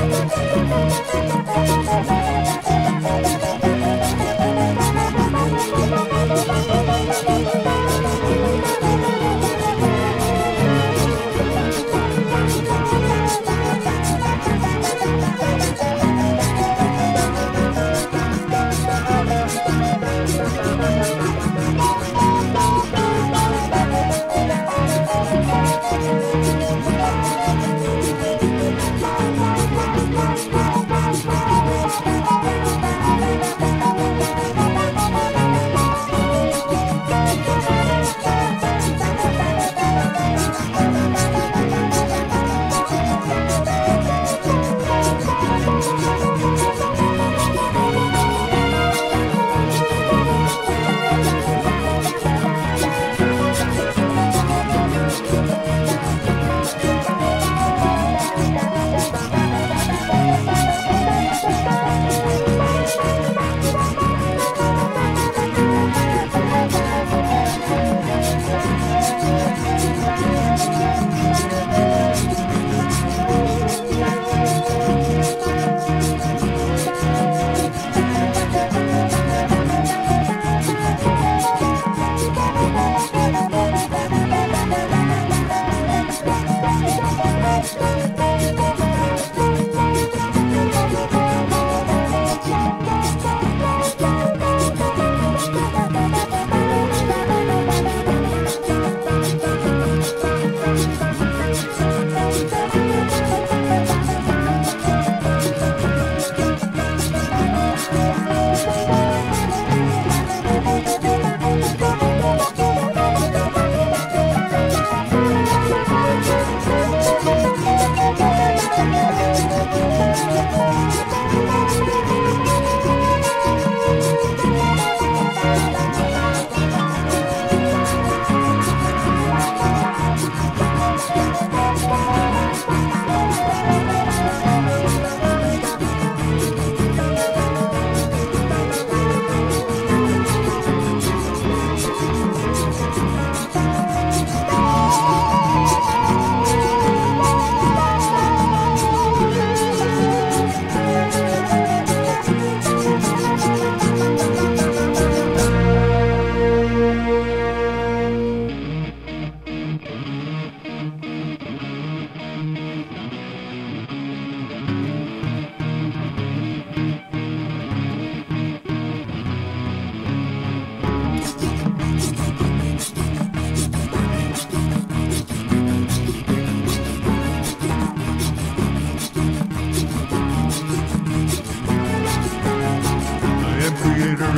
Música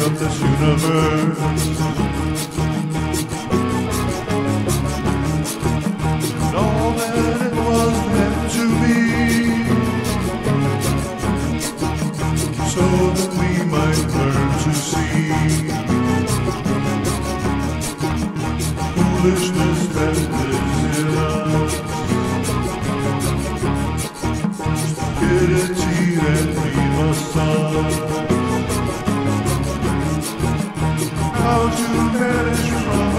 of this universe. And all that it was meant to be, so that we might learn to see. Foolishness that lives in us, stupidity that we must solve how to manage from